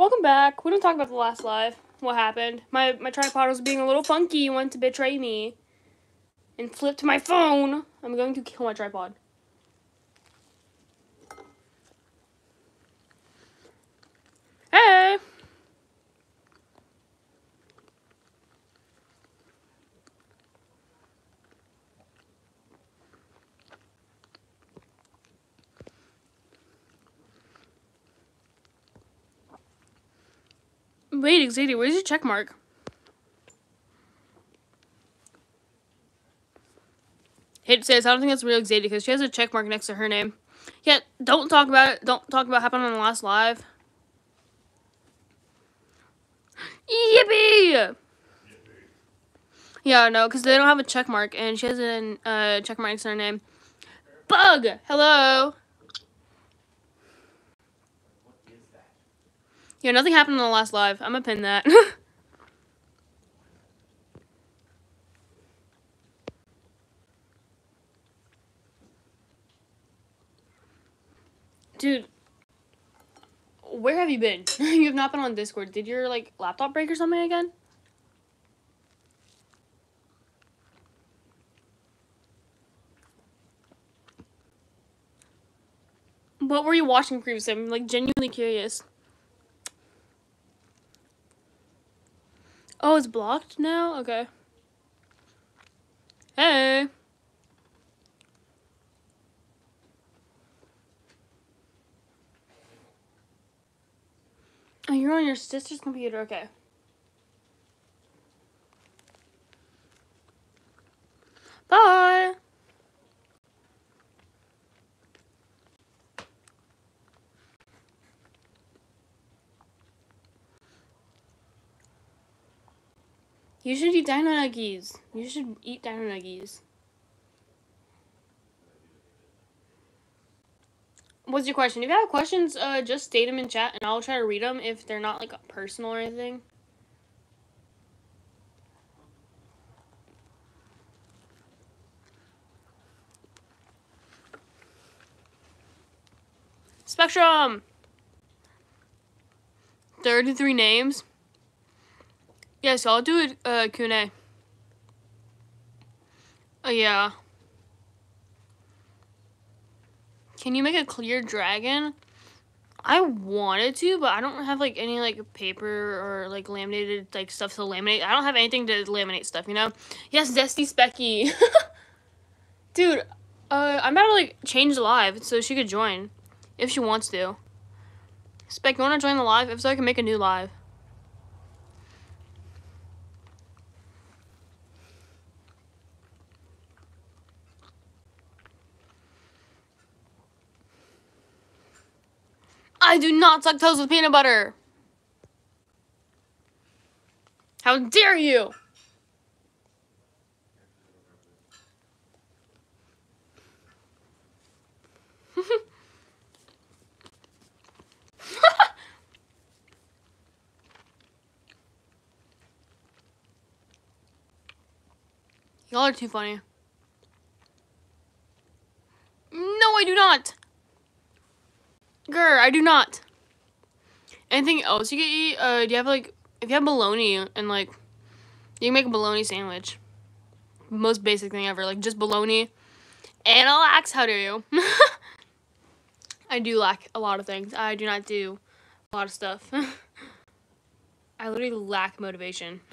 Welcome back. We don't talk about the last live. What happened? My my tripod was being a little funky and wanted to betray me. And flipped my phone. I'm going to kill my tripod. Hey! Wait, Xavier, where's your check mark? Hate to say this, I don't think that's real Xavier because she has a check mark next to her name. Yeah, don't talk about it. Don't talk about happening on the last live. Yippee! Yeah, no, because they don't have a check mark, and she has a uh, check mark next to her name. Bug! Hello! Yeah, nothing happened in the last live. I'm gonna pin that. Dude, where have you been? you have not been on Discord. Did your like laptop break or something again? What were you watching previously? I'm like genuinely curious. Oh, it's blocked now? Okay. Hey. Oh, you're on your sister's computer. Okay. Bye. You should eat dino nuggies. You should eat dino nuggies. What's your question? If you have questions, uh, just state them in chat, and I'll try to read them if they're not like personal or anything. Spectrum. Thirty-three names. Yes, I'll do it, uh, Q&A. Oh, yeah. Can you make a clear dragon? I wanted to, but I don't have, like, any, like, paper or, like, laminated, like, stuff to laminate. I don't have anything to laminate stuff, you know? Yes, Zesty Specky. Dude, uh, I'm about to, like, change the live so she could join. If she wants to. Spec, you want to join the live? If so, I can make a new live. I do not suck toast with peanut butter. How dare you? Y'all are too funny. No, I do not. Grr, I do not. Anything else you can eat? Uh, do you have like, if you have bologna and like, you can make a bologna sandwich. Most basic thing ever, like just bologna. And I'll ask how do you. I do lack a lot of things. I do not do a lot of stuff. I literally lack motivation.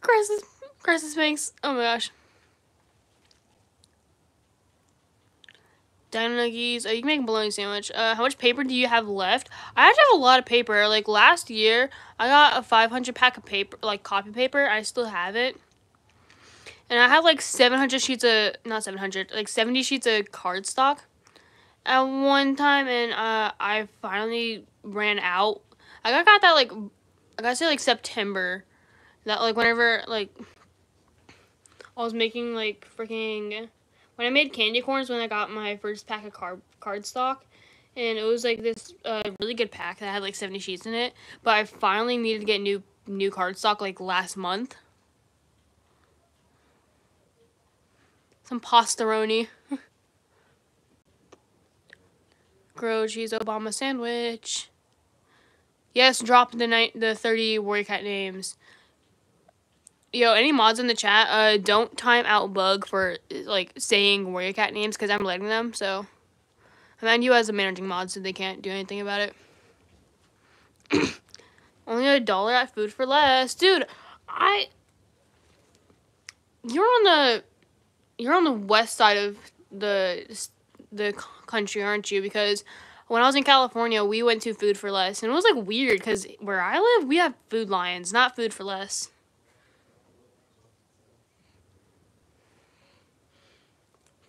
crisis, crisis banks. Oh my gosh. Dino nuggies. Uh, you can make a bologna sandwich. Uh, how much paper do you have left? I actually have a lot of paper. Like last year, I got a 500 pack of paper, like copy paper. I still have it. And I have like 700 sheets of, not 700, like 70 sheets of cardstock at one time. And uh, I finally ran out. I got that like, I gotta say like September. That like whenever like I was making like freaking when I made candy corns when I got my first pack of card cardstock, and it was like this uh, really good pack that had like 70 sheets in it. But I finally needed to get new new cardstock like last month. Some pastaroni. grilled cheese Obama sandwich. Yes, drop the night the 30 Warrior Cat names. Yo, any mods in the chat, uh, don't time out bug for, like, saying Warrior Cat names, because I'm letting them, so. And then you as a managing mod, so they can't do anything about it. Only a dollar at Food for Less. Dude, I... You're on the... You're on the west side of the the country, aren't you? Because when I was in California, we went to Food for Less, and it was like weird because where I live, we have Food Lions, not Food for Less.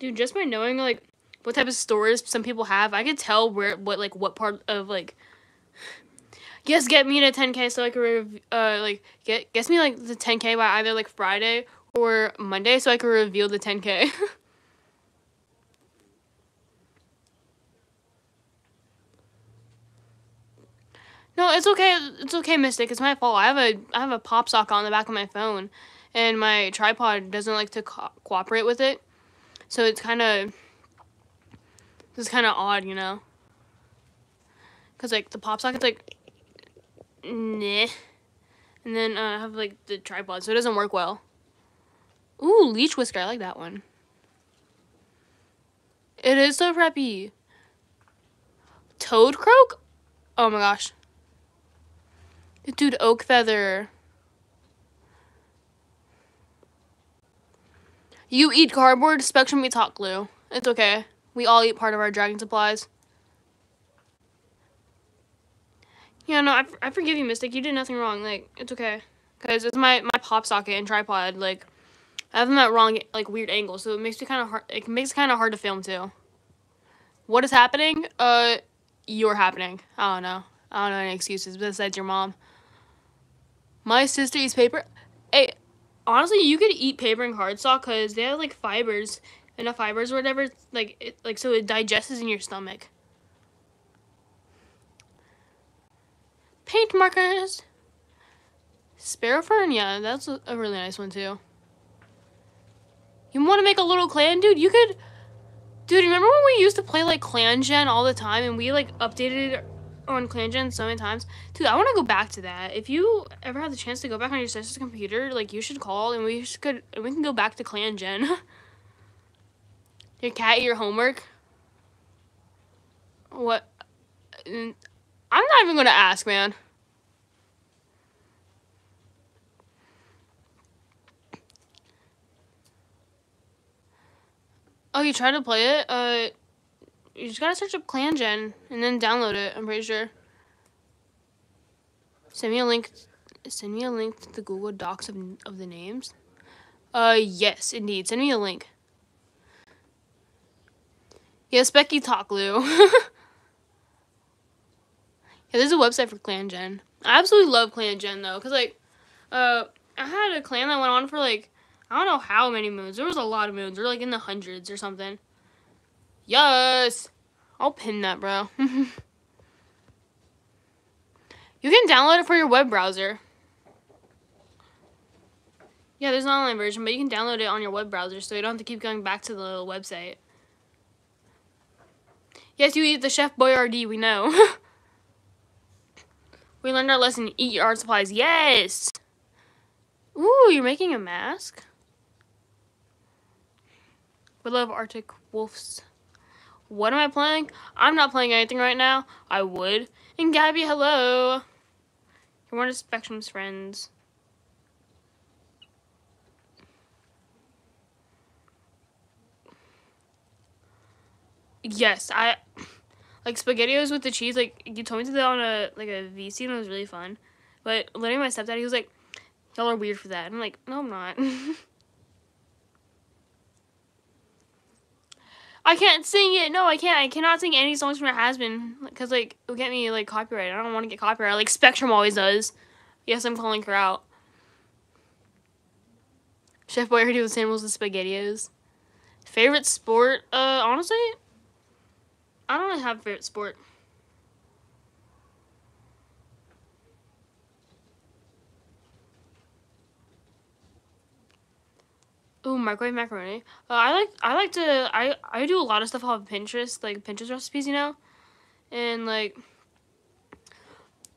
Dude, just by knowing like what type of stores some people have, I could tell where what like what part of like. Yes, get me to 10k so I could uh like get gets me like the 10k by either like Friday or Monday so I could reveal the 10k. No, it's okay. It's okay, Mystic. It's my fault. I have a I have a pop socket on the back of my phone, and my tripod doesn't like to co cooperate with it, so it's kind of it's kind of odd, you know. Cause like the pop socket's like, nah, and then uh, I have like the tripod, so it doesn't work well. Ooh, leech whisker. I like that one. It is so preppy. Toad croak? Oh my gosh. Dude, oak feather. You eat cardboard, Spectrum eats hot glue. It's okay. We all eat part of our dragon supplies. Yeah, no, I, I forgive you, Mystic. You did nothing wrong. Like, it's okay. Because it's my, my pop socket and tripod. Like, I have them at wrong, like, weird angles. So it makes me kind of hard. It makes it kind of hard to film, too. What is happening? Uh, you're happening. I don't know. I don't know any excuses besides your mom. My sister eats paper. Hey, honestly, you could eat paper and cardstock because they have like fibers, enough fibers or whatever. Like, it, like so it digests in your stomach. Paint markers. Sparrow fern, yeah, that's a, a really nice one too. You want to make a little clan, dude? You could, dude. Remember when we used to play like Clan Gen all the time, and we like updated on ClanGen so many times. Dude, I want to go back to that. If you ever have the chance to go back on your sister's computer, like, you should call and we could, we can go back to ClanGen. your cat your homework? What? I'm not even going to ask, man. Oh, you tried to play it? Uh, you just gotta search up Clan Gen and then download it. I'm pretty sure. Send me a link. Send me a link to the Google Docs of, of the names. Uh, yes, indeed. Send me a link. Yes, Becky Talkloo. yeah, there's a website for Clan Gen. I absolutely love Clan Gen though, cause like, uh, I had a clan that went on for like, I don't know how many moons. There was a lot of moons. We're like in the hundreds or something. Yes! I'll pin that, bro. you can download it for your web browser. Yeah, there's an online version, but you can download it on your web browser so you don't have to keep going back to the website. Yes, you eat the Chef Boyardee, we know. we learned our lesson, eat your art supplies. Yes! Ooh, you're making a mask? We love Arctic Wolves. What am I playing? I'm not playing anything right now. I would. And Gabby, hello. You're one of Spectrum's friends. Yes, I like spaghettios with the cheese. Like you told me to do that on a like a VC and it was really fun. But literally my stepdad, he was like, "Y'all are weird for that." I'm like, "No, I'm not." I can't sing it. No, I can't. I cannot sing any songs from your husband because like it'll get me like copyright. I don't want to get copyright. Like Spectrum always does. Yes, I'm calling her out. Chef Boyardee with samples and spaghettios. Favorite sport? Uh, honestly, I don't really have a favorite sport. Ooh, microwave macaroni. Uh, I like I like to I I do a lot of stuff off of Pinterest, like Pinterest recipes, you know. And like,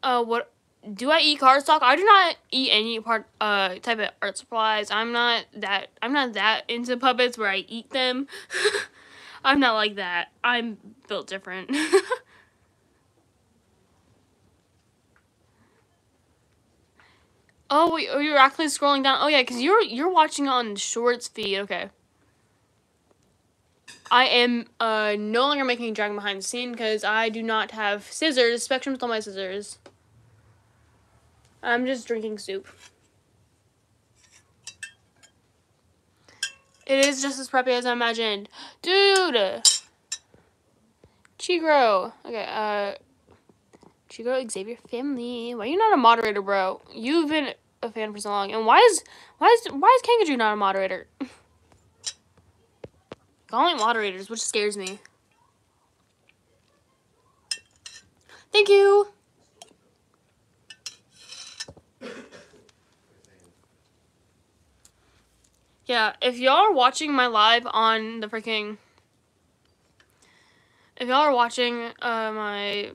uh, what do I eat cardstock? I do not eat any part uh type of art supplies. I'm not that I'm not that into puppets where I eat them. I'm not like that. I'm built different. oh, wait, oh, you're actually scrolling down. Oh yeah, cause you're you're watching on Shorts feed. Okay. I am uh no longer making Dragon behind the scene because I do not have scissors. Spectrum stole my scissors. I'm just drinking soup. It is just as preppy as I imagined. Dude! Chigro. Okay, uh... Chigro Xavier family. Why are you not a moderator, bro? You've been a fan for so long. And why is... Why is... Why is Kangaju not a moderator? Calling moderators, which scares me. Thank you! Yeah, if y'all are watching my live on the freaking if y'all are watching uh, my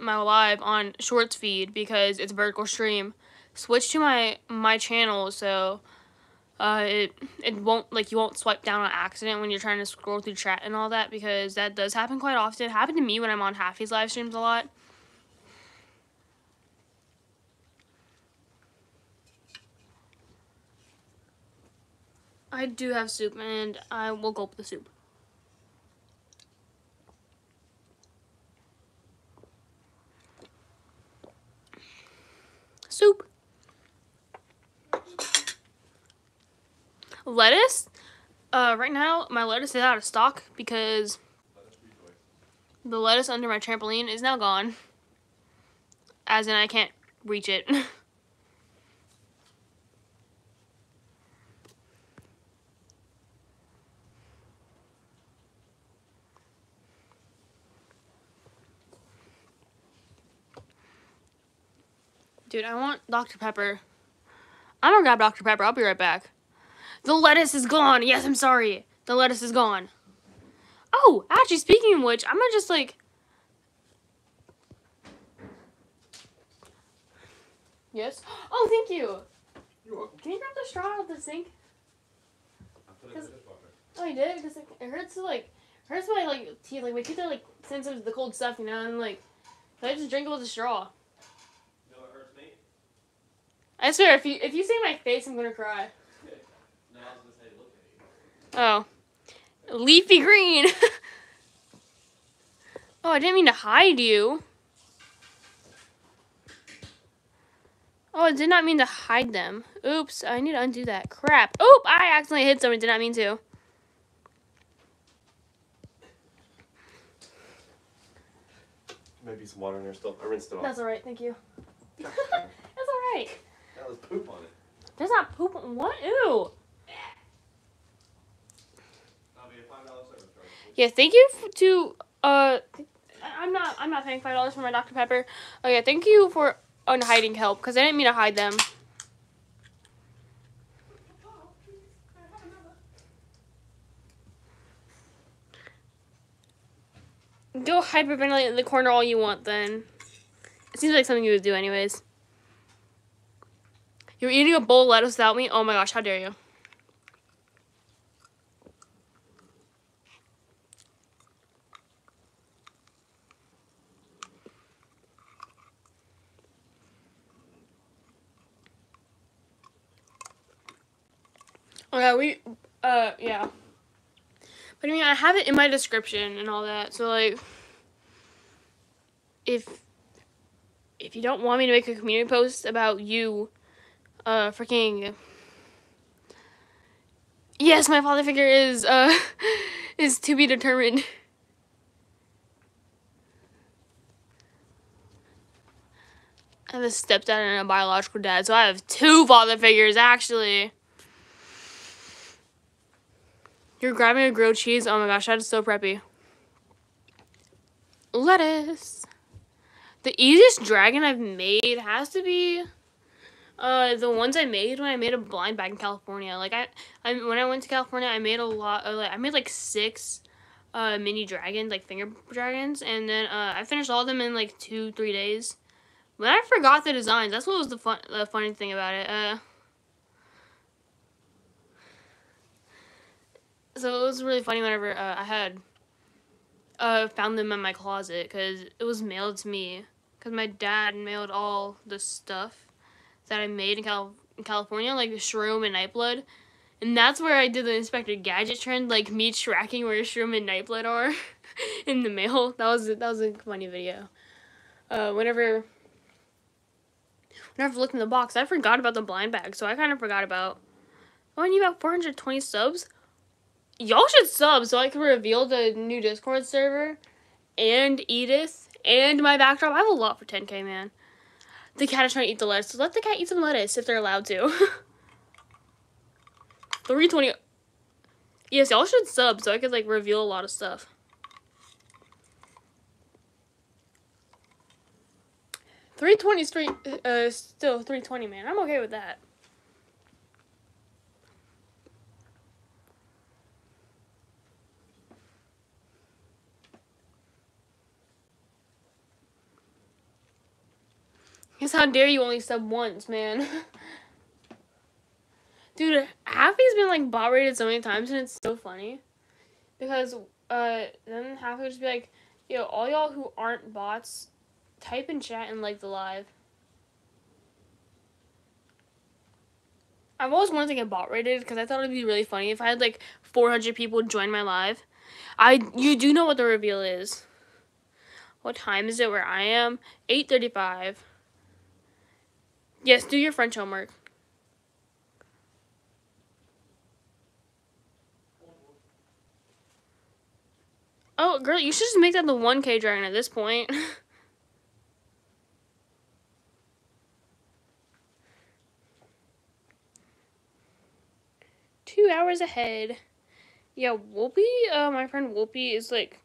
my live on shorts feed because it's vertical stream, switch to my my channel so uh, it it won't like you won't swipe down on accident when you're trying to scroll through chat and all that because that does happen quite often. It happened to me when I'm on Happy's live streams a lot. I do have soup, and I will gulp the. Soup. Lettuce. Uh, right now, my lettuce is out of stock because the lettuce under my trampoline is now gone. As in, I can't reach it. Dude, I want Dr. Pepper. I'm gonna grab Dr. Pepper. I'll be right back. The lettuce is gone. Yes, I'm sorry. The lettuce is gone. Oh, actually, speaking of which, I'm gonna just like. Yes. Oh, thank you. You're welcome. Can you grab the straw out of the sink? I put it in the dishwasher. Oh, you did? Because it hurts to like, hurts my like teeth. Like my teeth are like sensitive to the cold stuff, you know. And like, I just drink it with a straw. You know what hurts me? I swear, if you if you see my face, I'm gonna cry. No, I was gonna say look at you. Oh, leafy green. oh, I didn't mean to hide you. Oh, I did not mean to hide them. Oops, I need to undo that. Crap. Oop, I accidentally hit someone. Did not mean to. Maybe some water in there still. I rinsed it off. That's all right. Thank you. that That's all right. That was poop on it. There's not poop. On What? Ew. I'll be a five dollar service charge. Yeah, thank you to uh. I'm not. I'm not paying five dollars for my Dr Pepper. Oh yeah, thank you for unhiding help because I didn't mean to hide them. Go hyperventilate in the corner all you want then. It seems like something you would do anyways. You're eating a bowl of lettuce without me? Oh my gosh, how dare you. We, uh, yeah. But I mean, I have it in my description and all that. So like, if if you don't want me to make a community post about you, uh, freaking. Yes, my father figure is uh is to be determined. I have a stepdad and a biological dad, so I have two father figures actually. You're grabbing a grilled cheese. Oh my gosh, that is so preppy. Lettuce. The easiest dragon I've made has to be uh the ones I made when I made a blind bag in California. Like I, I when I went to California, I made a lot. Of, like I made like six uh, mini dragons, like finger dragons, and then uh, I finished all of them in like two, three days. But I forgot the designs. That's what was the fun, the funny thing about it. Uh, so it was really funny whenever uh, I had uh, found them in my closet because it was mailed to me because my dad mailed all the stuff that I made in, Cal- in California, like the Shroom and Nightblood. And that's where I did the Inspector Gadget trend, like me tracking where Shroom and Nightblood are in the mail. That was that was a funny video. Uh, whenever whenever I looked in the box, I forgot about the blind bag, so I kind of forgot about. Oh, I need about 420 subs. Y'all should sub so I can reveal the new Discord server and Edith and my backdrop. I have a lot for 10k, man. The cat is trying to eat the lettuce. So let the cat eat some lettuce if they're allowed to. 320. Yes, y'all should sub so I could like reveal a lot of stuff. Three twenty straight, uh, still three twenty, man. I'm okay with that. Guess how dare you only sub once, man. Dude, Happy's been like bot rated so many times and it's so funny. Because uh then Happy would just be like, yo, all y'all who aren't bots, type in chat and like the live. I've always wanted to get bot rated because I thought it'd be really funny if I had like 400 people join my live. I you do know what the reveal is. What time is it where I am? 8:35. Yes, do your French homework. Oh, girl, you should just make that the 1K dragon at this point. Two hours ahead. Yeah, Whoopi, uh, my friend Whoopi is like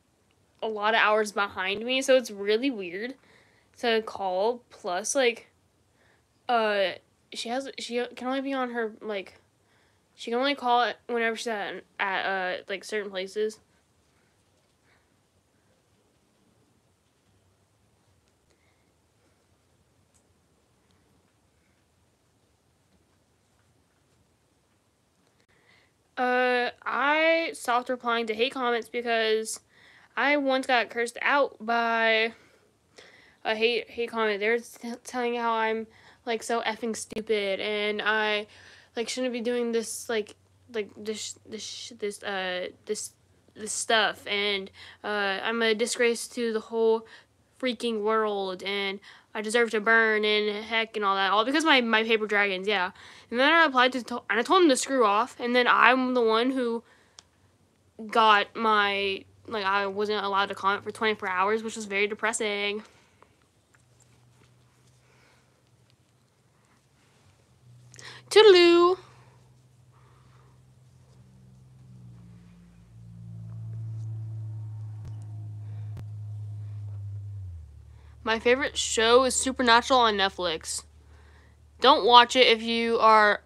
a lot of hours behind me, so it's really weird to call. Plus, like, uh, she has she can only be on her like, she can only call it whenever she's at at uh like certain places. Uh, I stopped replying to hate comments because I once got cursed out by a hate hate comment. They're telling how I'm like so effing stupid and I like shouldn't be doing this like like this this this uh this this stuff and uh I'm a disgrace to the whole freaking world and I deserve to burn and heck and all that all because my my paper dragons yeah. And then I applied to and I told him to screw off and then I'm the one who got my like I wasn't allowed to comment for 24 hours which was very depressing Toodaloo. My favorite show is Supernatural on Netflix. Don't watch it if you are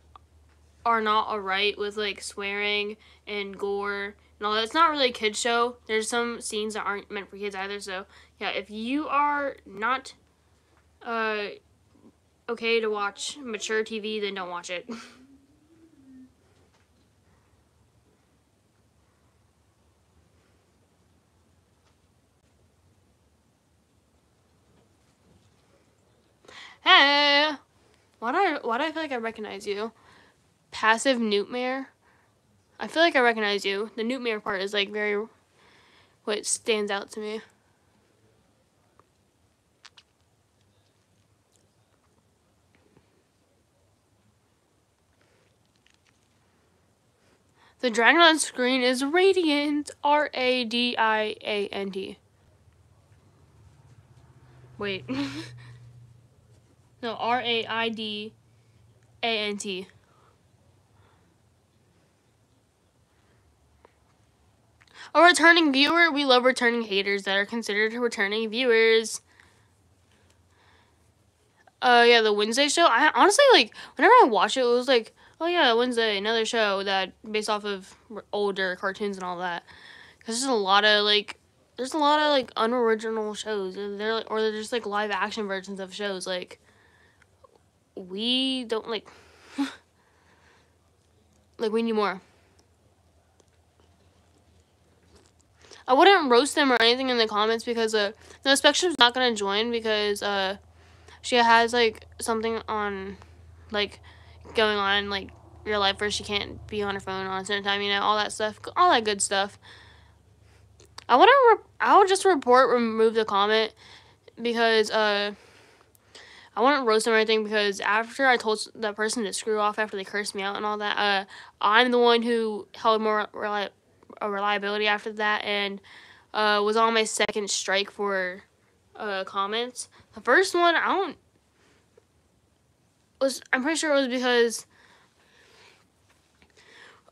are not alright with like swearing and gore and all that. It's not really a kid show. There's some scenes that aren't meant for kids either. So yeah, if you are not uh okay to watch mature TV, then don't watch it. hey, why do I why do I feel like I recognize you? Passive Newtmare. I feel like I recognize you. The Newtmare part is like very what stands out to me. The dragon on screen is Radiant. R A D I A N T. Wait. no, R A I D A N T. A returning viewer. We love returning haters that are considered returning viewers. Uh, yeah, the Wednesday show. I honestly like whenever I watch it, it was like oh yeah, Wednesday, another show that based off of older cartoons and all that. Cause there's a lot of like, there's a lot of like unoriginal shows, they're like, or they're just like live action versions of shows. Like, we don't like, like we need more. I wouldn't roast them or anything in the comments because uh, no, Spectrum's not gonna join because uh, she has like something on, like, going on like real life where she can't be on her phone on a certain time. You know, all that stuff, all that good stuff. I want to. Re- I will just report remove the comment because uh, I wouldn't roast them or anything because after I told that person to screw off after they cursed me out and all that, uh, I'm the one who held more reli- reliability after that and uh, was on my second strike for uh, comments. The first one, I don't was. I'm pretty sure it was because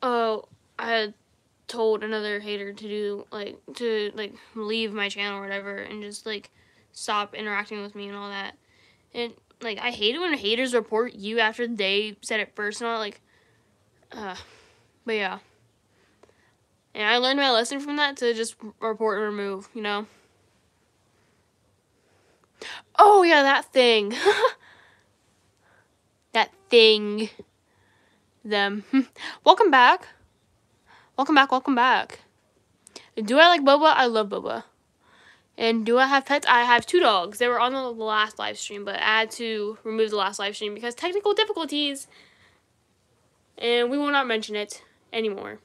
uh, I had told another hater to do like to like leave my channel or whatever and just like stop interacting with me and all that. And like I hate it when haters report you after they said it first and all like uh but yeah. And I learned my lesson from that to just report and remove, you know. Oh yeah, that thing. that thing. Them. Welcome back. Welcome back, welcome back. Do I like boba? I love boba. And do I have pets? I have two dogs. They were on the last live stream, but I had to remove the last live stream because technical difficulties. And we will not mention it anymore.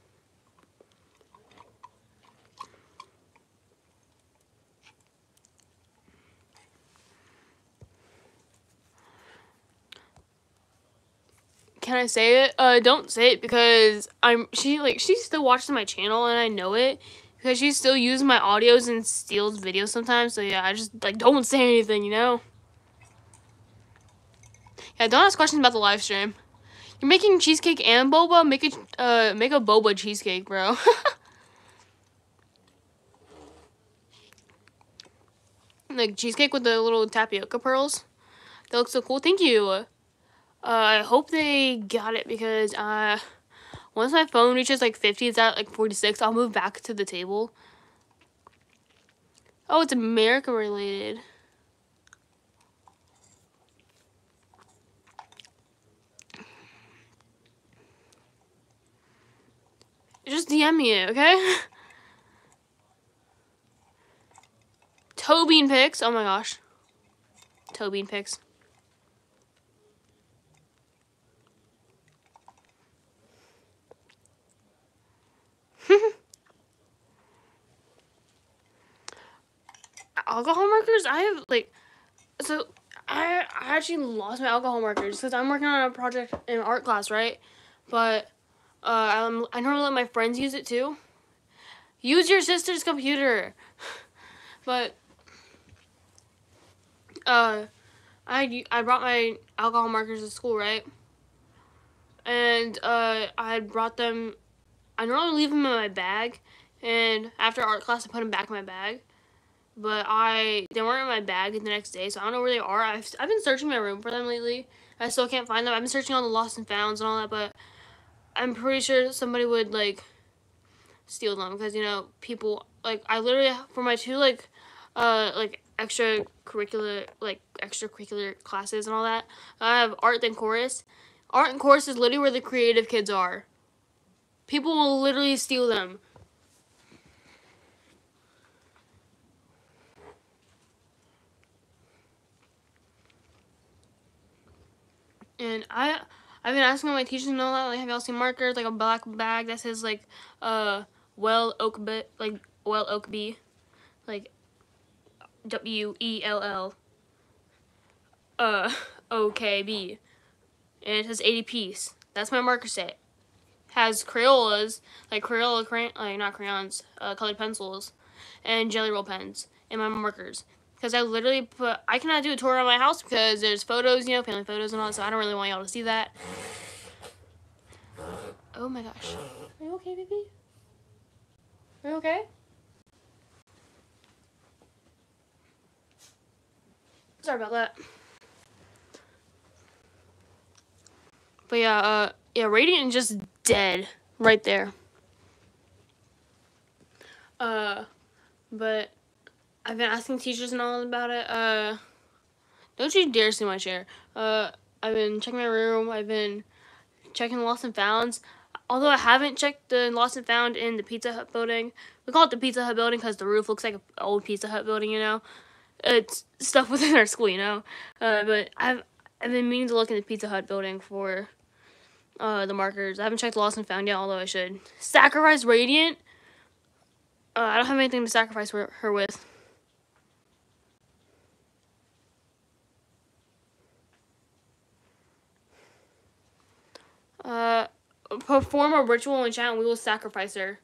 Can I say it? Uh, don't say it because I'm she like she still watches my channel and I know it because she still uses my audios and steals videos sometimes. So yeah, I just like don't say anything, you know. Yeah, don't ask questions about the live stream. You're making cheesecake and boba. Make a uh make a boba cheesecake, bro. like cheesecake with the little tapioca pearls. That looks so cool. Thank you. Uh, I hope they got it because uh, once my phone reaches like 50, it's at like 46, I'll move back to the table. Oh, it's America related. Just DM me it, okay? Toe bean. Oh my gosh. Toe bean. alcohol markers, I have like, so I, I actually lost my alcohol markers because I'm working on a project in art class, right? But uh, um, I normally let my friends use it too. Use your sister's computer. but uh, I I brought my alcohol markers to school, right? And uh, I brought them. I normally leave them in my bag, and after art class, I put them back in my bag but I they weren't in my bag the next day, so I don't know where they are. I've I've been searching my room for them lately. I still can't find them. I've been searching all the lost and founds and all that, but I'm pretty sure somebody would like steal them because you know people like I literally for my two like uh like extracurricular like extracurricular classes and all that. I have art and chorus. Art and chorus is literally where the creative kids are. People will literally steal them. And I I've been asking my teachers and all that, like have y'all seen markers, like a black bag that says like uh well oak bit like well oak b like W E L L uh O K B. And it says 80 piece. That's my marker set. Has Crayolas, like Crayola crayon like not crayons, uh, colored pencils, and jelly roll pens, and my markers because I literally put I cannot do a tour of my house because there's photos, you know, family photos and all, so I don't really want y'all to see that. Oh my gosh. Are you okay, baby? Are you okay? Sorry about that. But yeah, uh, yeah, Radiant just dead right there. Uh, but I've been asking teachers and all about it. Uh, don't you dare see my chair. Uh, I've been checking my room. I've been checking the lost and founds. Although I haven't checked the lost and found in the Pizza Hut building. We call it the Pizza Hut building because the roof looks like an old Pizza Hut building, you know. It's stuff within our school, you know. Uh, but I've I've been meaning to look in the Pizza Hut building for uh, the markers. I haven't checked lost and found yet, although I should. Sacrifice Radiant. Uh, I don't have anything to sacrifice her, with. Uh, perform a ritual enchant and we will sacrifice her.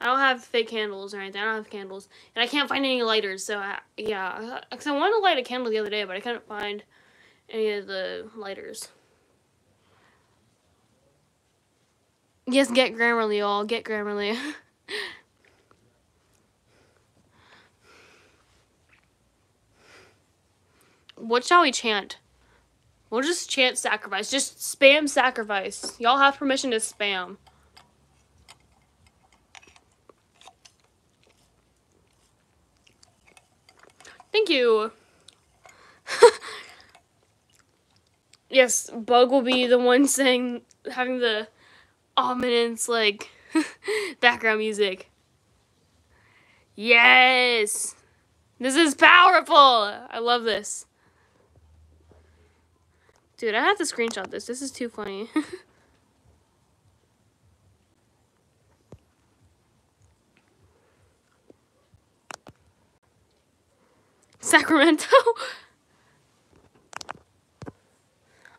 I don't have fake candles or anything. I don't have candles. And I can't find any lighters, so I, yeah. Because I wanted to light a candle the other day, but I couldn't find any of the lighters. Yes, get Grammarly, all. Get Grammarly. what shall we chant? We'll just chant sacrifice. Just spam sacrifice. Y'all have permission to spam. Thank you. yes, Bug will be the one saying, having the ominous, like, background music. Yes! This is powerful! I love this. Dude, I have to screenshot this. This is too funny. Sacramento.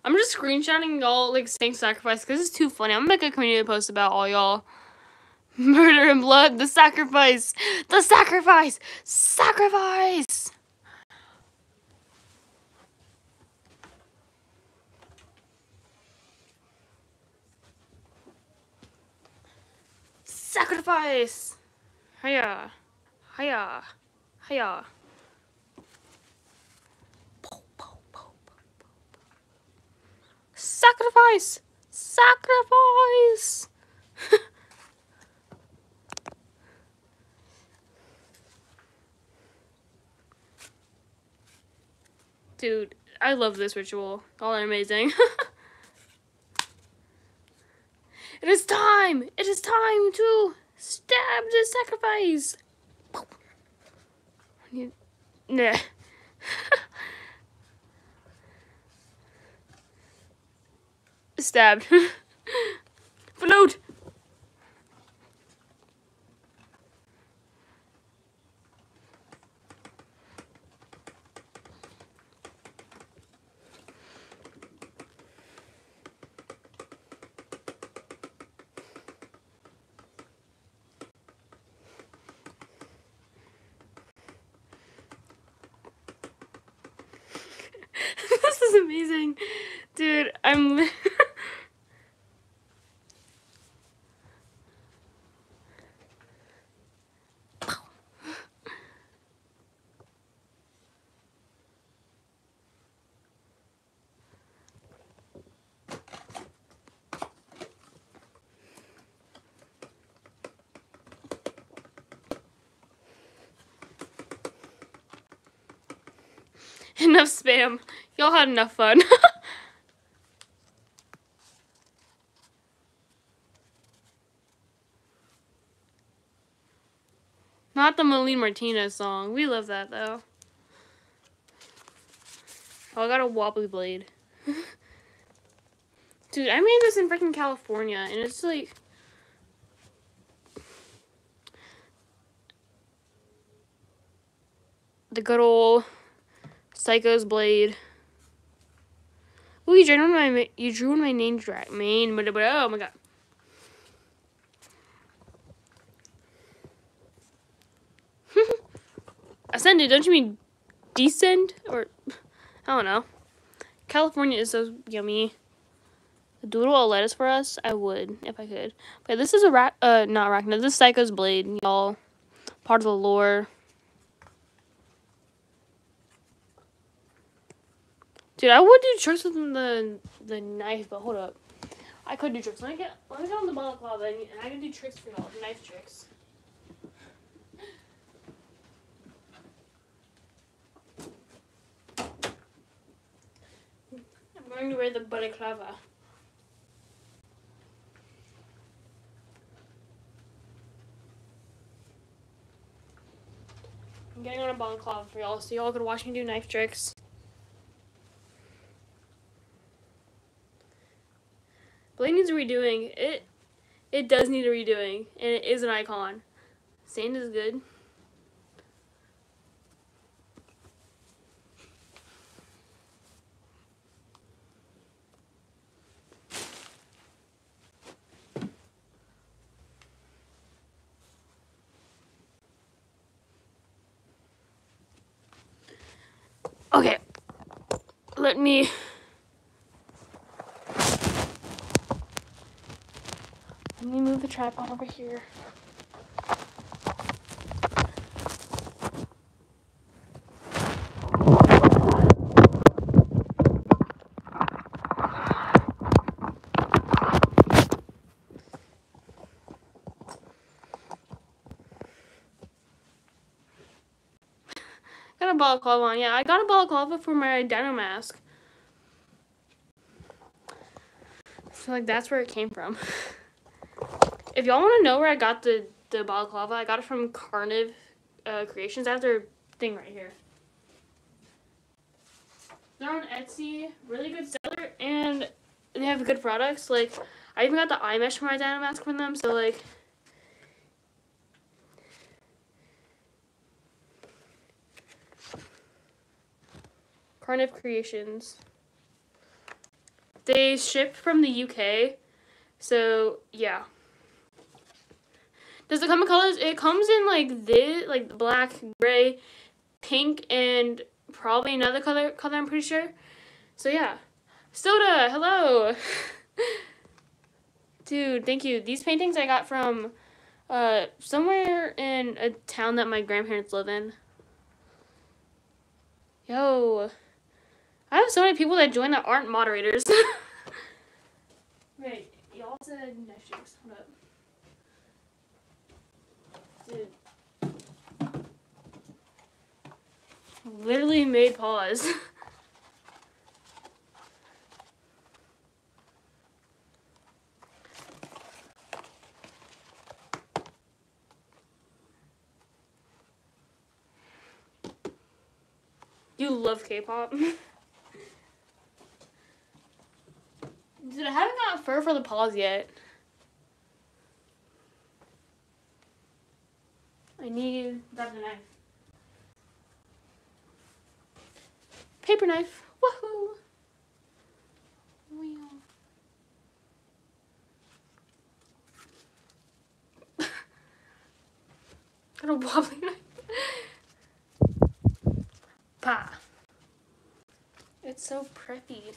I'm just screenshotting y'all like saying sacrifice because it's too funny. I'm gonna make a community post about all y'all. Murder and blood, the sacrifice, the sacrifice, sacrifice. Sacrifice. Hiya. Hiya. Hiya. Sacrifice! Sacrifice! Dude, I love this ritual. All are amazing. it is time! It is time to stab the sacrifice! Nah. Stabbed. Float! this is amazing. Dude, I'm... Y'all had enough fun. Not the Melanie Martinez song. We love that though. Oh, I got a wobbly blade. Dude, I made this in freaking California and it's like the good old Psycho's blade. Ooh, you drew on my you drew on my name drag main, but oh my god. Ascended, don't you mean descend or I don't know. California is so yummy. A doodle of lettuce for us? I would if I could. But this is a rat uh not arachnid. This is Psycho's blade, y'all. Part of the lore. Dude, I would do tricks with the the knife, but hold up. I could do tricks. Let me get let me get on the balaclava and I can do tricks for y'all. Knife tricks. I'm going to wear the balaclava. I'm getting on a balaclava for y'all so y'all could watch me do knife tricks. Blade needs a redoing. It it does need a redoing, and it is an icon. Sand is good. Okay. Let me me move the tripod over here. Got a balaclava on. Yeah, I got a balaclava for my dino mask. So like that's where it came from. If y'all want to know where I got the the balaclava, I got it from Carniv uh, Creations. I have their thing right here. They're on Etsy, really good seller, and they have good products. Like I even got the eye mesh for my dino mask from them. So like. Carniv Creations. They ship from the UK, so yeah. Does it come in colors? It comes in like this, like black, gray, pink, and probably another color. Color, I'm pretty sure. So yeah, Soda, hello. Dude, thank you. These paintings I got from uh, somewhere in a town that my grandparents live in. Yo. I have so many people that join that aren't moderators. Wait, y'all said Netflix. Hold up. Dude. Literally made pause. you love K-pop. Dude, I haven't got fur for the paws yet. I need the knife. Paper knife. Woohoo! Got a wobbly knife. Pa. It's so preppy.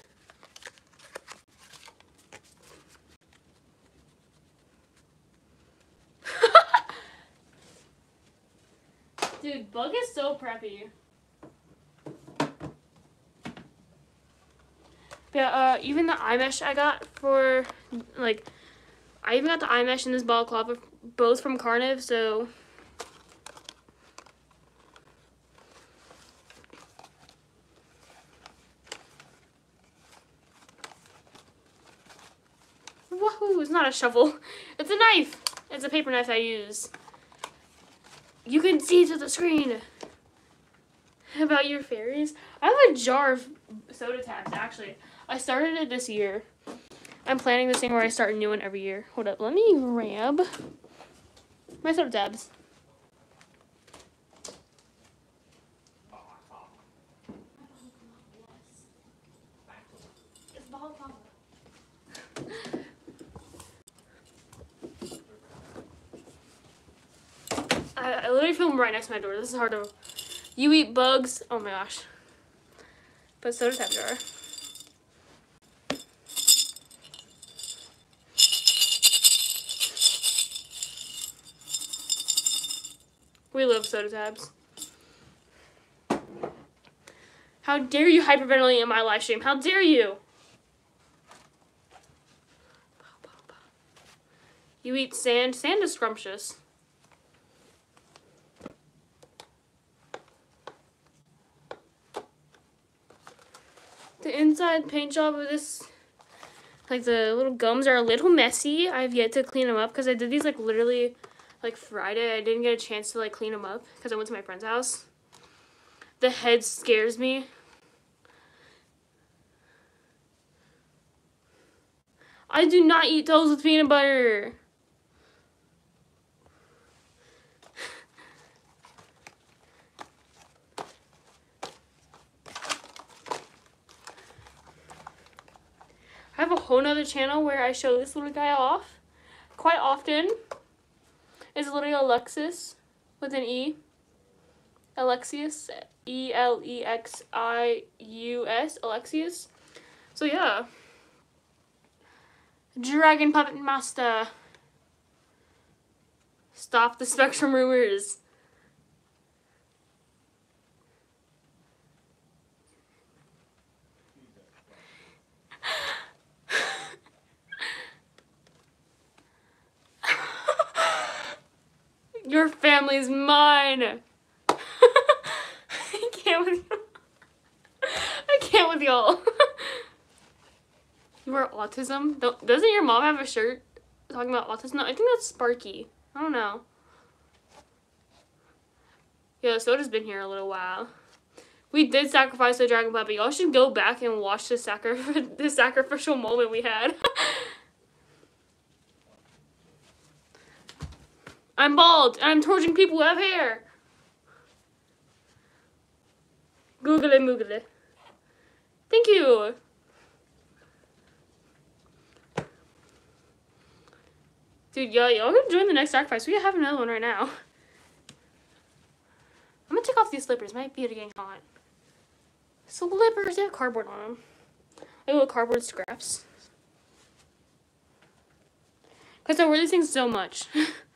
Dude, Bug is so preppy. Yeah, uh, even the eye mesh I got for, like, I even got the eye mesh in this balaclava, both from Carniv, so... Woohoo, it's not a shovel. It's a knife. It's a paper knife I use. You can see to the screen about your fairies. I have a jar of soda tabs, actually. I started it this year. I'm planning this thing where I start a new one every year. Hold up, let me grab my soda tabs. I, I literally film right next to my door. This is hard to. You eat bugs. Oh my gosh. But soda tap jar. We love soda tabs. How dare you hyperventilate in my live stream? How dare you? You eat sand. Sand is scrumptious. the inside paint job of this, like the little gums are a little messy. I've yet to clean them up because I did these like literally like Friday. I didn't get a chance to like clean them up because I went to my friend's house. The head scares me. I do not eat toast with peanut butter. I have a whole nother channel where I show this little guy off quite often. It's literally Alexis with an E. Alexius. E L E X I U S. Alexius. So yeah. Dragon Puppet Master. Stop the Spectrum rumors. Your family's mine. I can't with you. I can't with y'all. you are autism? Doesn't your mom have a shirt talking about autism? No, I think that's Sparky. I don't know. Yeah, Soda's been here a little while. We did sacrifice the dragon puppy. Y'all should go back and watch the sacri- the sacrificial moment we had. I'm bald and I'm torturing people who have hair. Google it, Google it. Thank you. Dude, y'all, y'all gonna join the next sacrifice. We have another one right now. I'm gonna take off these slippers. My feet are getting hot. Slippers, they have cardboard on them. Like little cardboard scraps. Because I wear these things so much.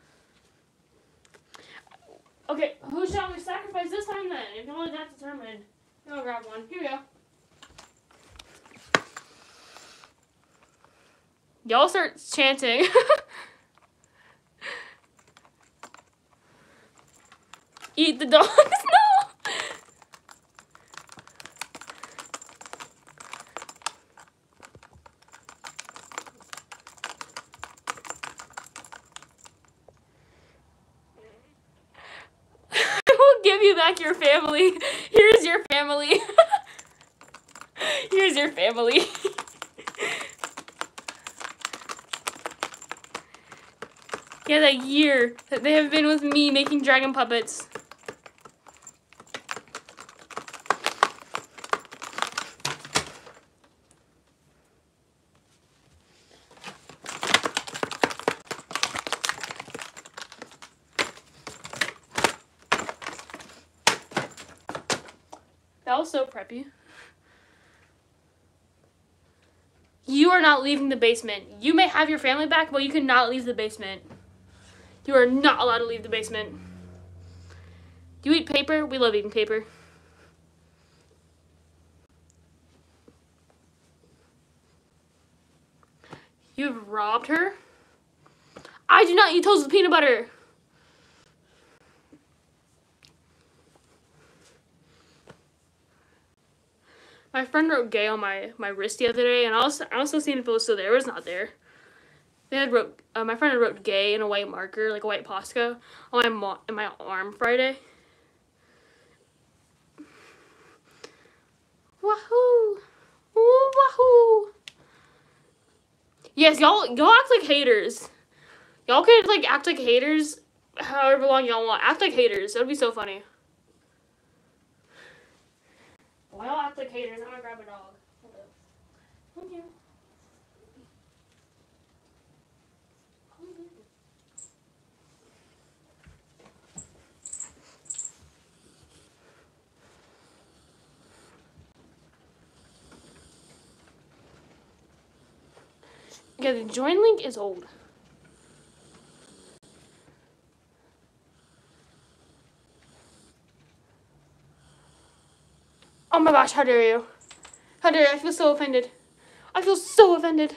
Okay, who shall we sacrifice this time then? If only that's determined. I'll grab one. Here we go. Y'all start chanting. Eat the dogs. no! give you back your family. Here's your family. Here's your family. yeah, that year that they have been with me making dragon puppets. That was so preppy. You are not leaving the basement. You may have your family back, but you cannot leave the basement. You are not allowed to leave the basement. Do you eat paper? We love eating paper. You have robbed her? I do not eat toast with peanut butter. My friend wrote gay on my, my wrist the other day, and I was I also seeing if it was still there. It was not there. They had wrote uh, my friend had wrote gay in a white marker, like a white Posca, on my mo- in my arm Friday. Wahoo! Ooh, wahoo! Yes, y'all y'all act like haters. Y'all could like act like haters however long y'all want. Act like haters. That would be so funny. Like haters? I'm gonna grab a dog. Thank you. Yeah, the join link is old. Oh my gosh, how dare you? How dare you? I feel so offended. I feel so offended.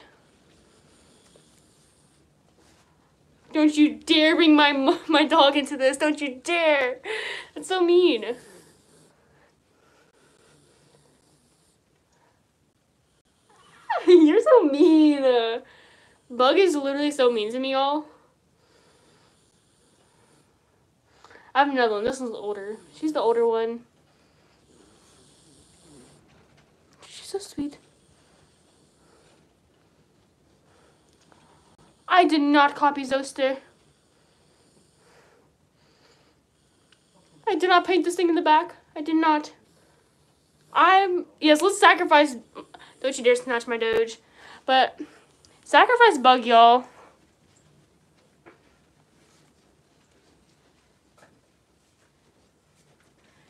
Don't you dare bring my my dog into this. Don't you dare. That's so mean. You're so mean. Bug is literally so mean to me, y'all. I have another one. This one's older. She's the older one. She's so sweet. I did not copy Zoster. I did not paint this thing in the back. I did not. I'm yes. Let's sacrifice. Don't you dare snatch my Doge, but sacrifice Bug, y'all.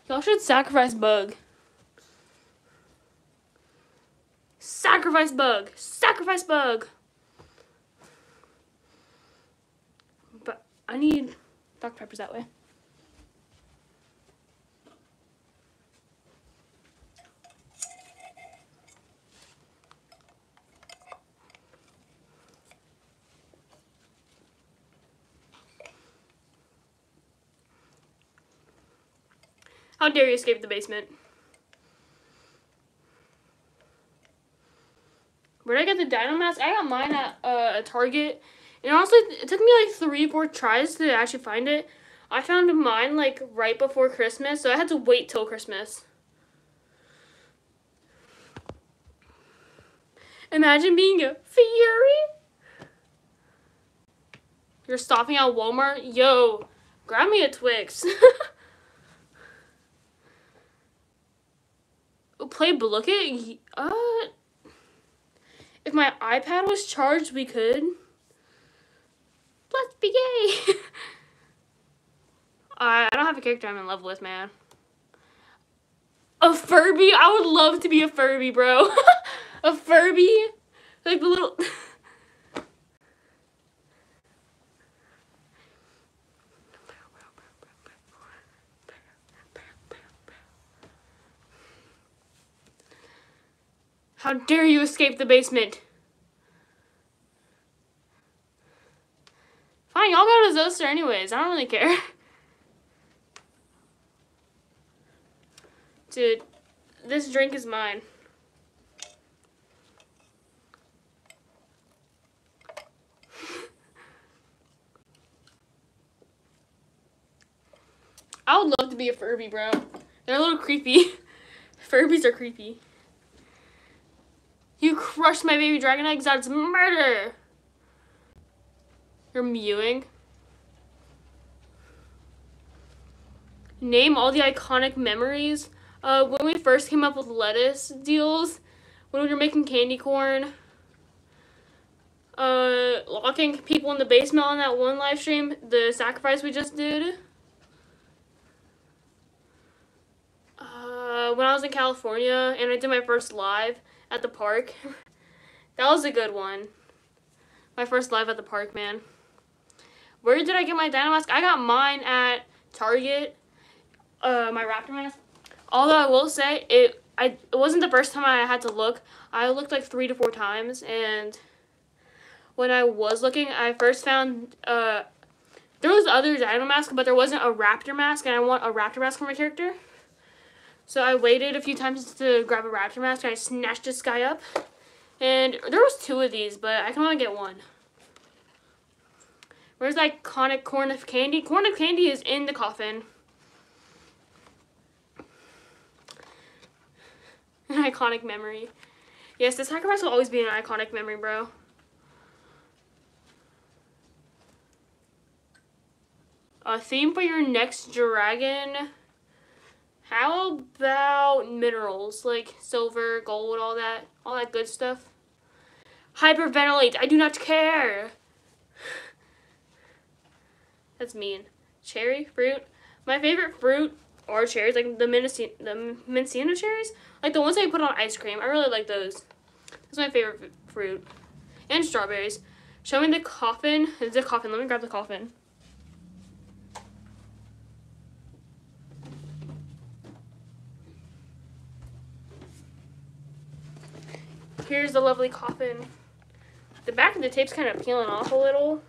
Y'all should sacrifice Bug. Sacrifice Bug. Sacrifice Bug. But I need Dr. Pepper's that way. How dare you escape the basement? Where did I get the dino mask? I got mine at uh, a Target. And honestly, it took me like three, four tries to actually find it. I found mine like right before Christmas, so I had to wait till Christmas. Imagine being a Fury. You're stopping at Walmart? Yo, grab me a Twix. play Look it. Uh, if my iPad was charged, we could. Let's be gay. I don't have a character I'm in love with, man. A Furby? I would love to be a Furby, bro. a Furby? Like the little... How dare you escape the basement? Fine, I'll go to Zoster anyways. I don't really care. Dude, this drink is mine. I would love to be a Furby, bro. They're a little creepy. Furbies are creepy. You crushed my baby dragon eggs. That's murder. You're mewing. Name all the iconic memories. Uh, when we first came up with lettuce deals, when we were making candy corn, uh, locking people in the basement on that one live stream, the sacrifice we just did. Uh, when I was in California and I did my first live, at the park. that was a good one. My first live at the park, man. Where did I get my dino mask? I got mine at Target. Uh, my raptor mask. Although I will say it, I it wasn't the first time I had to look. I looked like three to four times, and when I was looking, I first found uh, there was other dino mask, but there wasn't a raptor mask, and I want a raptor mask for my character. So I waited a few times to grab a raptor mask I snatched this guy up. And there was two of these, but I can only get one. Where's iconic corn of candy? Corn of candy is in the coffin. An iconic memory. Yes, the sacrifice will always be an iconic memory, bro. A theme for your next dragon. How about minerals like silver, gold, all that, all that good stuff? Hyperventilate. I do not care. That's mean. Cherry fruit. My favorite fruit or cherries, like the Mincino, the Mincino cherries, like the ones I put on ice cream. I really like those. That's my favorite fruit. And strawberries. Show me the coffin. Is The coffin. Let me grab the coffin. Here's the lovely coffin. The back of the tape's kind of peeling off a little.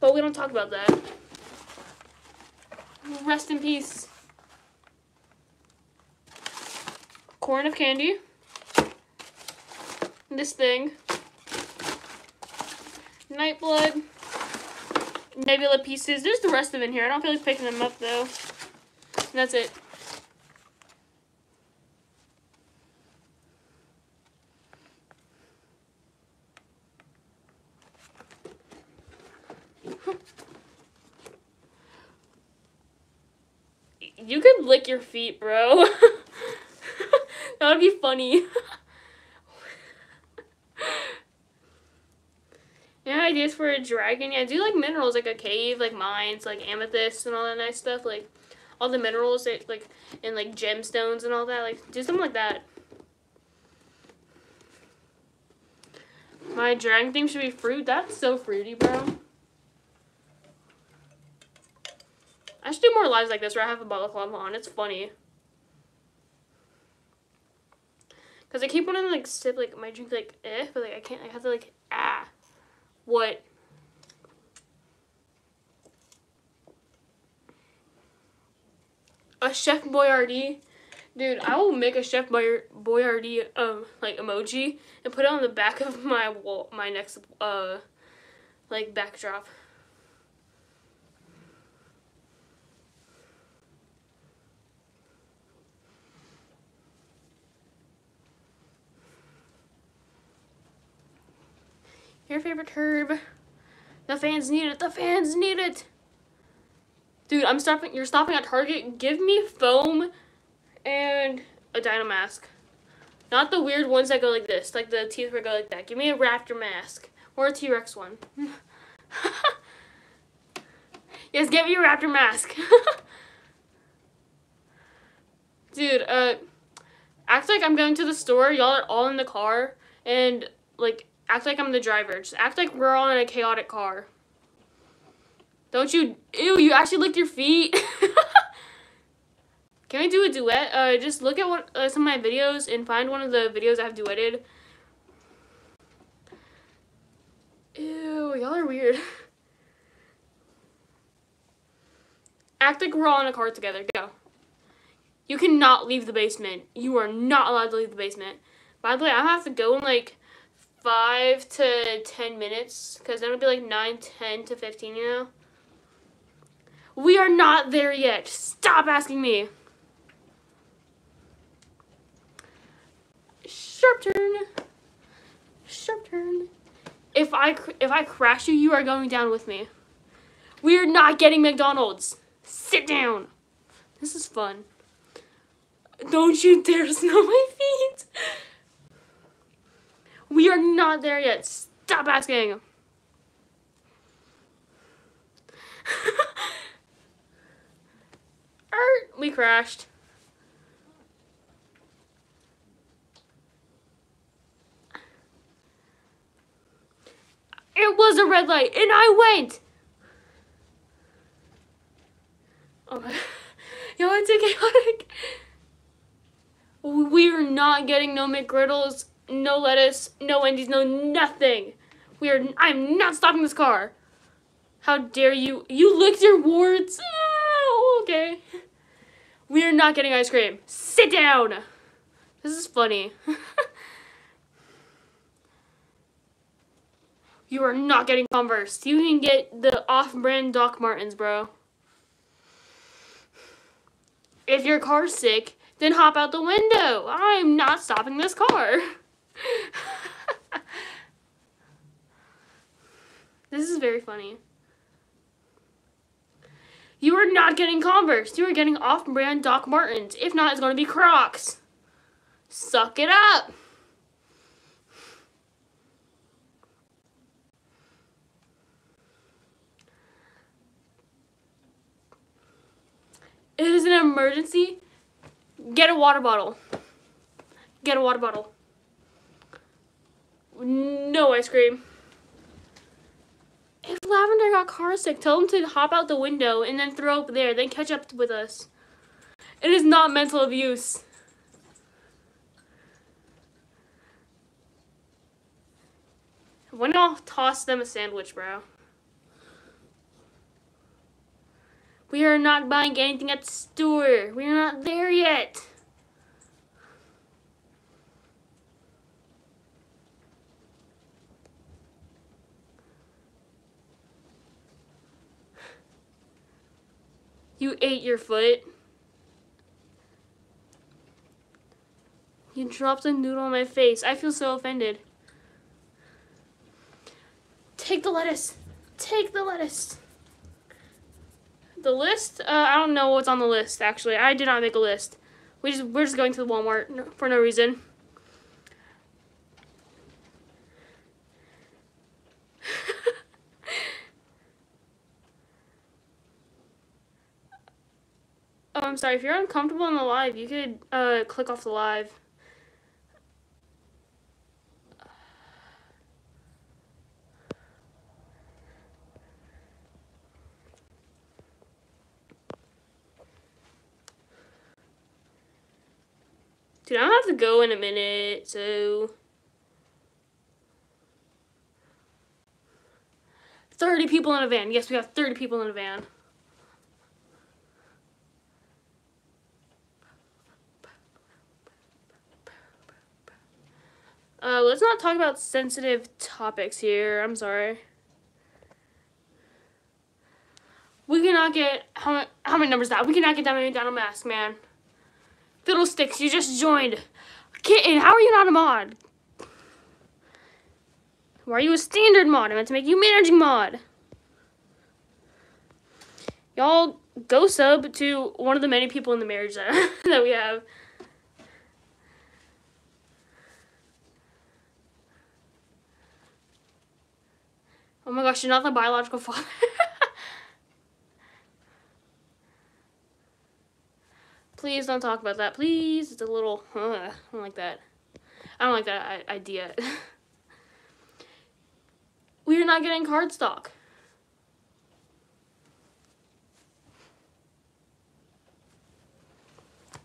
But we don't talk about that. Rest in peace. Corn of candy. this thing. Nightblood. Nebula pieces. There's the rest of in here. I don't feel like picking them up though. And that's it. You could lick your feet, bro. that would be funny. yeah, ideas for a dragon. Yeah, do like minerals, like a cave, like mines, like amethyst and all that nice stuff. Like all the minerals, that, like and like gemstones and all that. Like do something like that. My dragon theme should be fruit. That's so fruity, bro. I should do more lives like this where I have a balaclava on. It's funny. Cause I keep wanting to like sip like my drink like eh, but like I can't. I have to like ah, what? A Chef Boyardee, dude. I will make a Chef Boy Boyardee um like emoji and put it on the back of my wall, my next uh like backdrop. Your favorite herb. The fans need it. The fans need it. Dude, I'm stopping. You're stopping at Target. Give me foam and a dino mask. Not the weird ones that go like this, like the teeth that go like that. Give me a raptor mask or a T-Rex one. yes, get me a raptor mask. Dude, uh, act like I'm going to the store. Y'all are all in the car, and like Act like I'm the driver. Just act like we're all in a chaotic car. Don't you? Ew, you actually licked your feet. Can we do a duet? Uh, just look at what uh, some of my videos and find one of the videos I've duetted. Ew, y'all are weird. Act like we're all in a car together. Go. You cannot leave the basement. You are not allowed to leave the basement. By the way, I have to go and like five to ten minutes because then it'll be like nine, ten to 15, you know? We are not there yet. Stop asking me. Sharp turn. Sharp turn. If I if I crash you, you are going down with me. We are not getting McDonald's. Sit down. This is fun. Don't you dare smell my feet. We are not there yet. Stop asking. er, we crashed. It was a red light, and I went. Oh my. Yo, it's chaotic. We're not getting no McGriddles no lettuce, no Wendy's, no nothing. We are. I'm not stopping this car. How dare you? You licked your warts. Oh, okay. We are not getting ice cream. Sit down. This is funny. you are not getting Converse. You can get the off-brand Doc Martens, bro. If your car's sick, then hop out the window. I'm not stopping this car. this is very funny. You are not getting Converse. You are getting off-brand Doc Martens. If not, it's going to be Crocs. Suck it up. It is an emergency. Get a water bottle. Get a water bottle. No ice cream. If Lavender got car sick, tell him to hop out the window and then throw up there, then catch up with us. It is not mental abuse. Why not toss them a sandwich, bro? We are not buying anything at the store. We are not there yet. You ate your foot. You dropped a noodle on my face. I feel so offended. Take the lettuce. Take the lettuce. The list? Uh, I don't know what's on the list, actually. I did not make a list. We just, we're just going to the Walmart for no reason. Oh, I'm sorry. If you're uncomfortable in the live, you could uh, click off the live. Dude, gonna have to go in a minute, so. 30 people in a van. Yes, we have 30 people in a van. Uh, let's not talk about sensitive topics here. I'm sorry. We cannot get how many how many numbers that we cannot get that many down a mask, man. Fiddlesticks, you just joined. Kitten, how are you not a mod? Why are you a standard mod? I meant to make you managing mod. Y'all go sub to one of the many people in the marriage that, that we have. Oh my gosh, you're not the biological father. Please don't talk about that. Please. It's a little. Uh, I don't like that. I don't like that idea. we are not getting cardstock.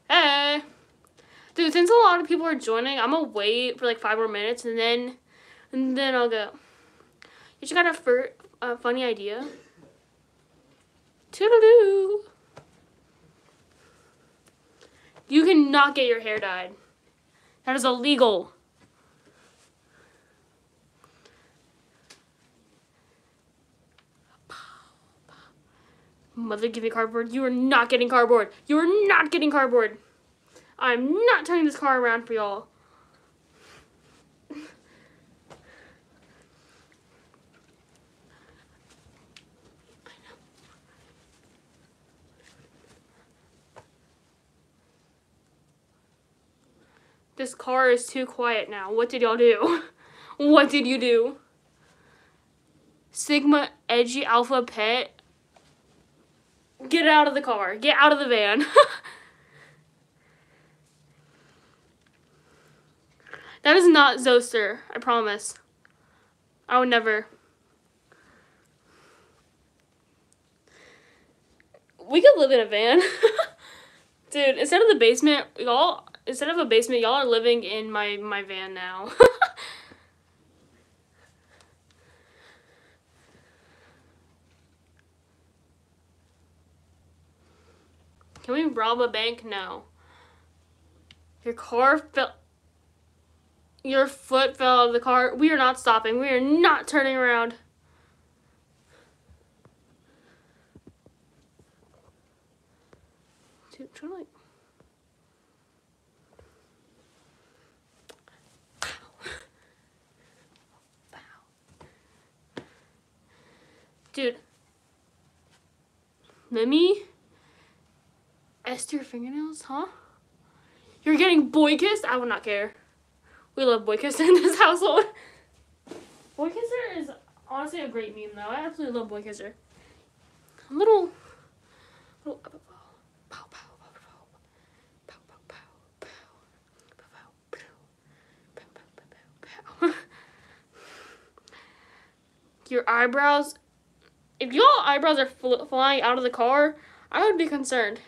Hey. Dude, since a lot of people are joining, I'm gonna wait for like five more minutes and then and then I'll go. You just got a, fur, a funny idea. Toodaloo. You cannot get your hair dyed. That is illegal. Mother, give me cardboard. You are not getting cardboard. You are not getting cardboard. I'm not turning this car around for y'all. This car is too quiet now. What did y'all do? what did you do? Sigma Edgy Alpha Pet. Get out of the car. Get out of the van. that is not Zoster. I promise. I would never. We could live in a van. Dude, instead of the basement, y'all instead of a basement, y'all are living in my, my van now. Can we rob a bank? No. Your car fell. Your foot fell out of the car. We are not stopping. We are not turning around. Dude, trying Dude. Mimi? Esther your fingernails, huh? You're getting boy kissed? I would not care. We love boy kissed in this household. Boy kisser is honestly a great meme though. I absolutely love boy kisser. A little your eyebrows if your eyebrows are fl flying out of the car, I would be concerned.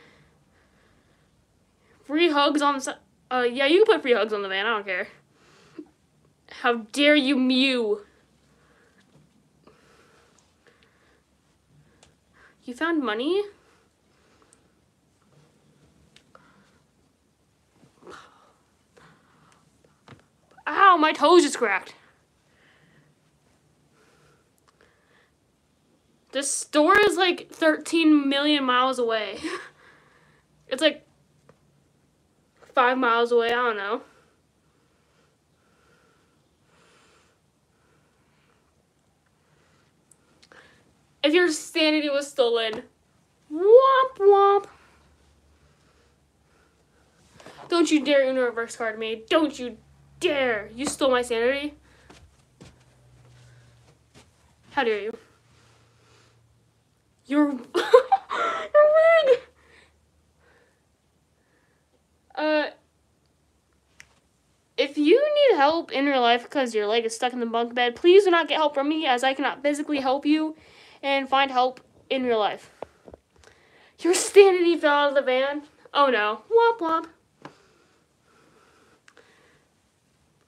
Free hugs on the uh, yeah, you can put free hugs on the van. I don't care. How dare you mew? You found money? Ow, my toes just cracked. The store is like 13 million miles away. it's like five miles away. I don't know. If your sanity was stolen, womp womp. Don't you dare uno reverse card me. Don't you dare. You stole my sanity. How dare you? Your your wig. Uh, if you need help in your life because your leg is stuck in the bunk bed, please do not get help from me as I cannot physically help you and find help in your life. Your sanity fell out of the van. Oh no. Womp womp.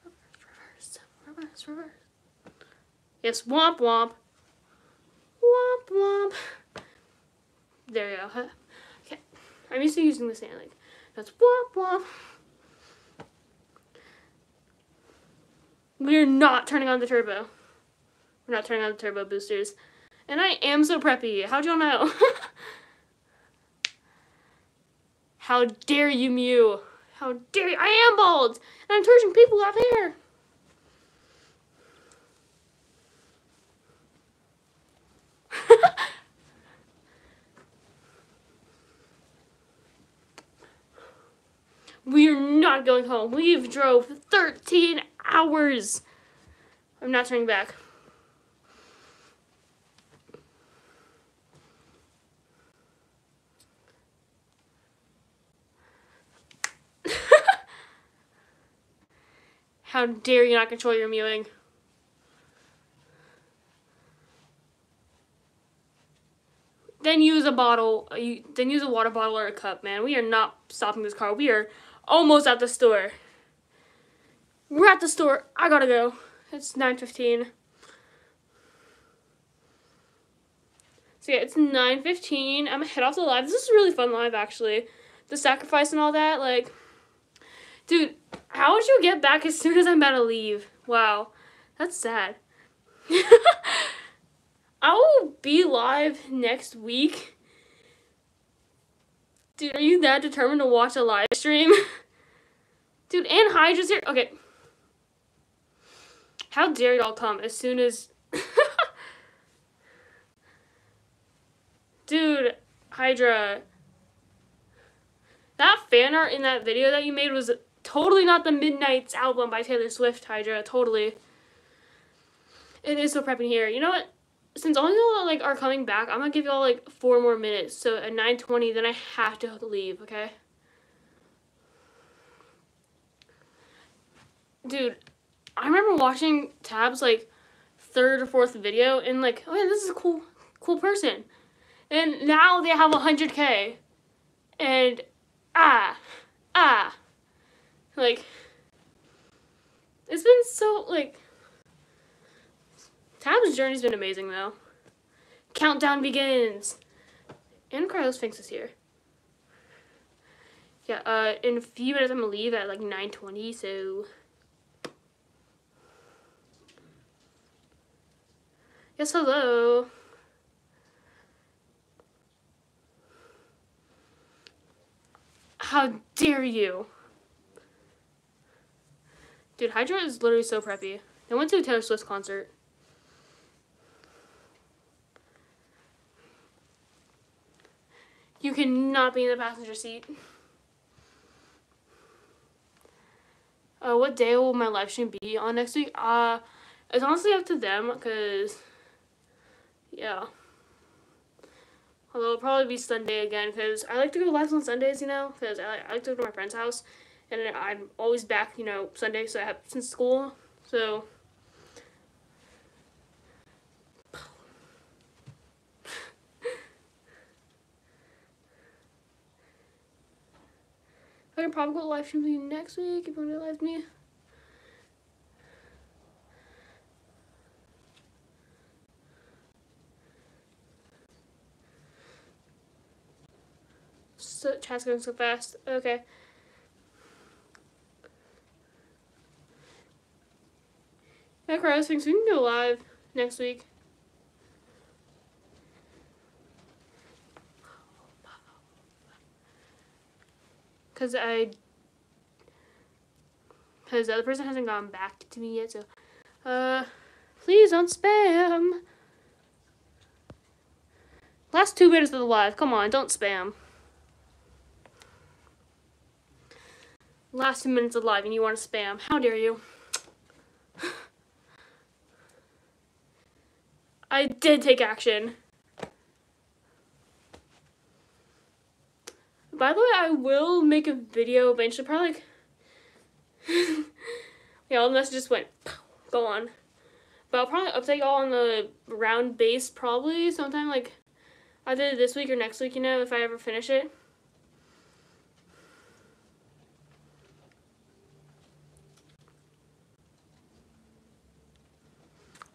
Reverse, reverse, reverse. Yes, womp womp. Womp womp. There you go. Okay. I'm used to using the sand like that's womp womp. We're not turning on the turbo. We're not turning on the turbo boosters. And I am so preppy. How'd y'all know? How dare you, Mew? How dare you? I am bald! And I'm teaching people who have we are not going home. We've drove 13 hours. I'm not turning back. How dare you not control your mewing? Then use a bottle. uh, then use a water bottle or a cup, man. We are not stopping this car. We are almost at the store. We're at the store. I gotta go. It's 9.15. So yeah, it's 9.15. I'm gonna head off the live. This is really fun live, actually. The sacrifice and all that, like... Dude, how would you get back as soon as I'm about to leave? Wow. That's sad. I will be live next week. Dude, are you that determined to watch a live stream? Dude, and Hydra's here. Okay. How dare y'all come as soon as. Dude, Hydra. That fan art in that video that you made was totally not the Midnights album by Taylor Swift, Hydra. Totally. It is so prepping here. You know what? Since all y'all like are coming back, I'm gonna give y'all like four more minutes. So at 9:20, then I have to leave. Okay. Dude, I remember watching Tab's like third or fourth video and like, oh yeah, this is a cool, cool person, and now they have 100k, and ah, ah, like, it's been so like. Tab's journey's been amazing though. Countdown begins. And Cryosphinx is here. Yeah, uh, in a few minutes I'm gonna leave at like 9.20, so... Yes, hello. How dare you? Dude, Hydra is literally so preppy. I went to a Taylor Swift concert. You cannot be in the passenger seat. Uh, what day will my live stream be on next week? Uh, it's honestly up to them, because, yeah. Although it'll probably be Sunday again, because I like to go live on Sundays, you know, because I, I like to go to my friend's house, and I'm always back, you know, Sunday, so I have since school, so... I can probably go live stream you next week if you want to live me. So chat's going so fast. Okay. Cryo thinks we can go live next week. Because I. Because the other person hasn't gone back to me yet, so. Uh. Please don't spam. Last two minutes of the live. Come on, don't spam. Last two minutes of the live and you want to spam. How dare you? I did take action. By the way, I will make a video eventually, probably like... yeah, all the messages went, go on. But I'll probably update y'all on the round base probably sometime like either this week or next week, you know, if I ever finish it.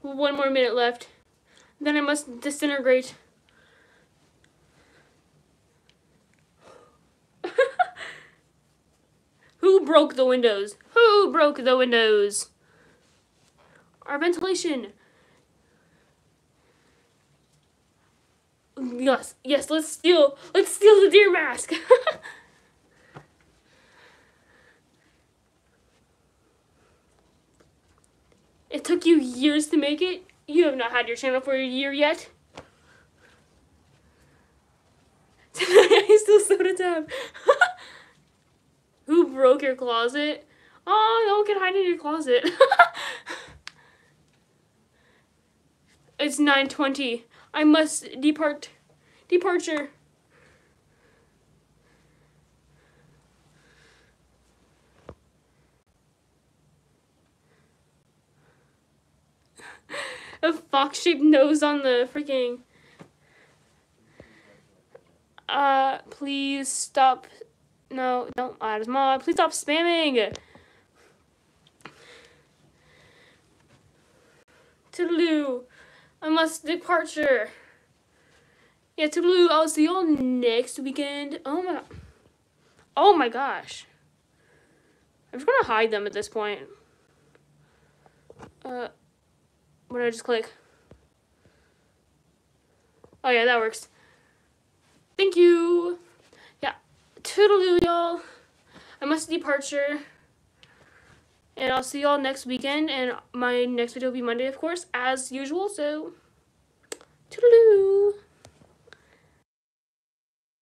One more minute left. Then I must disintegrate. Who broke the windows? Who broke the windows? Our ventilation. Yes, yes, let's steal, let's steal the deer mask. it took you years to make it. You have not had your channel for a year yet. I still soda tab. Who broke your closet? Oh, no one can hide in your closet. it's 9.20. I must depart. Departure. A fox-shaped nose on the freaking... Uh, please stop no, don't add as mod. Please stop spamming. Toodaloo. I must departure. Yeah, toodaloo. I'll see y'all next weekend. Oh my. Oh my gosh. I'm just gonna hide them at this point. Uh, what did I just click? Oh yeah, that works. Thank you toodaloo, y'all. I must departure. And I'll see y'all next weekend. And my next video will be Monday, of course, as usual. So, toodaloo.